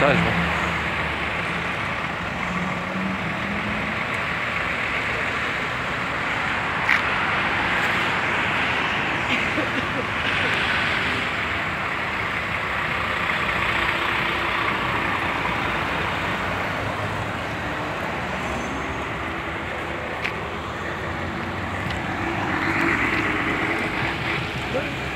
atrás, né? Thank